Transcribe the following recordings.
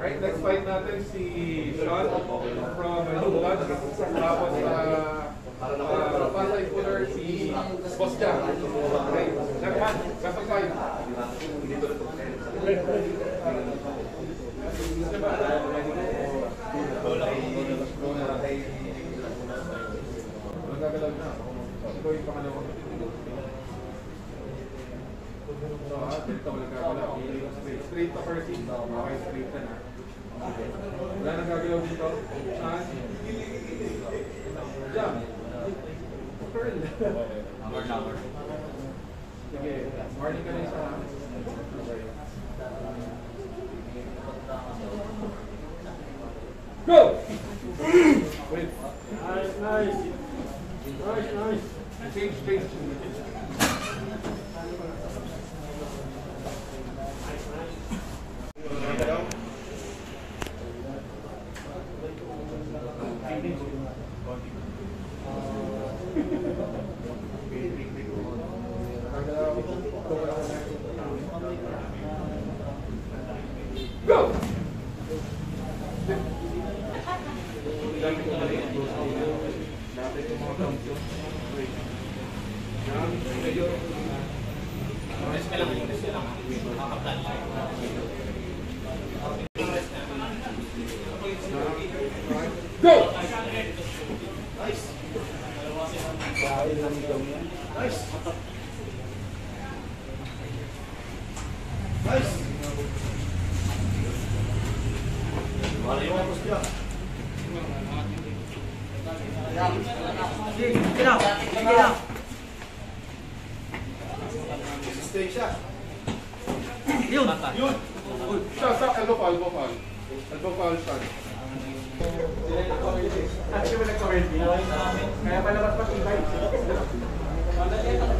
Right, next fight natin si Sean from Manila. Tapos uh, uh, Pasay Fuller si Boss Jack. Okay, next fight. Walang gagalaw na. Ito yung pangalawang So, ah, dito walang gagalaw. Straight, straight to Percy. Okay, straight ka na. Wala nang gagalaw dito. Saan? Jump. Curl. Sige, warning ka na. Okay. Go! Wait. Nice, nice. Nice, nice. Change, change. Go ko mga counts yun. Wait. Yan, medyo... Go! Yun! Shot, shot, elbow foul, elbow foul. Elbow foul shot. Actually, nag-comment. Kaya palabas pa tibay. Go!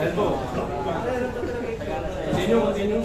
Elbow. Yun yung, yun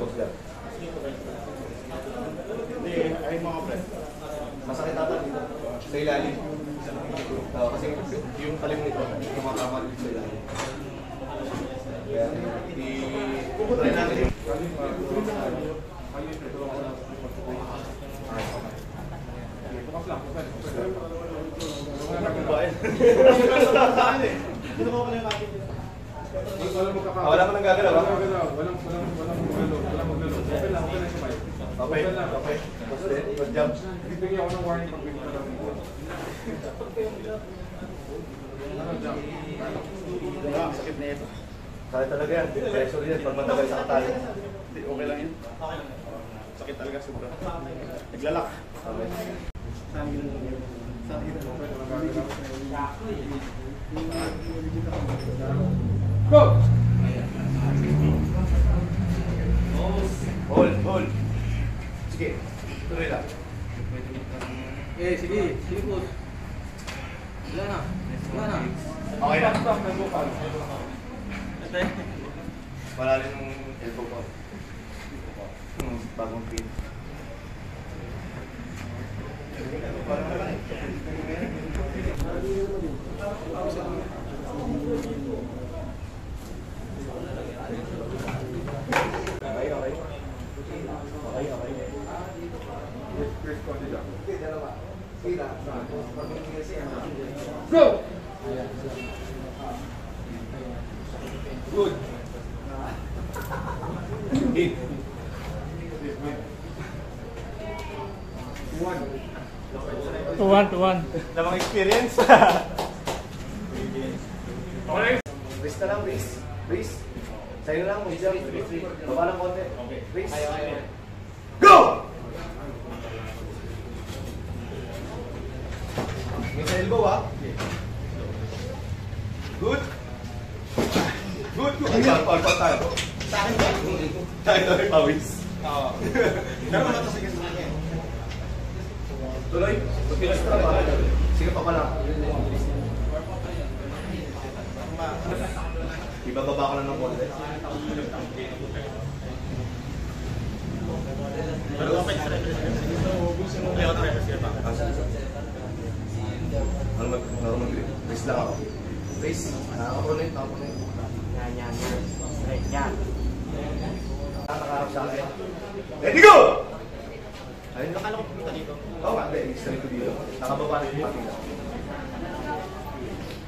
boss lang. Hindi, ay mga pre. Masakit ata dito. Sa ilalim. Oo, kasi yung talim nito, tumatama dito sa ilalim. Kaya, i... Try natin. Walang Ah, wala ka nang gagalaw, ha? Walang walang walang walang walang magalaw. Okay lang, okay lang si Mike. Okay, lang. okay. Basta, job. Bibigyan ako ng warning pag bigyan ka lang dito. Ano, jump? Sakit na ito. Kaya talaga yan. Pressure yan pag matagal sa katali. Hindi, okay lang yun. Sakit talaga sobra. Naglalak. Okay. Go! Sige, tuloy lang. Eh, sige. Sige, boss. Wala na. Wala na. Okay na. Stop, stop, nag-vocal. Malalim yung elbow ko. Hmm, bagong pin. Okay, okay. Okay, okay. First konti lang. Go! Go! Good. Hit. One. To one, to one. Namang experience. Okay. Wrist na lang, wrist. Wrist. Sa'yo lang, wrist lang. Baba lang konti. Wrist. Go! May sa elbow, ha? Good. Good. Ay, paul, paul, paul tayo. Sa akin ba? Tayo, tayo, pawis. Oo. Naman ito sige sa kanya. Tuloy. Tuloy. Sige pa pala. Ibababa ko lang ng konti. Pero okay sa Leo na rin siya ba? Ah, sige, sige. Normal, normal Raise lang ako. Raise. Nakaka-pronate, nakaka-pronate. Yan, yan, yan. Right, yan. Sa akin. Ready, go! Ayun, Akala ko pumunta dito. Oo nga, hindi. Straight ko dito. Nakababa na yung pati.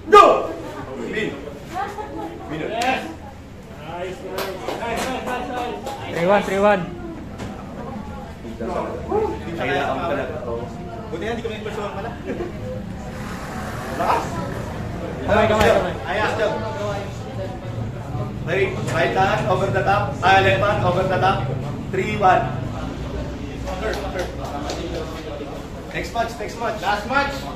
Go! Bin. Bin. Three one, three one. Kailangan ka talaga. Buti na, hindi ko na impresyon pala. Come on, come on. I asked him. Very right hand over the top. Uh, left hand over the top. Three one. Third, third. Next match. Next match. Last match.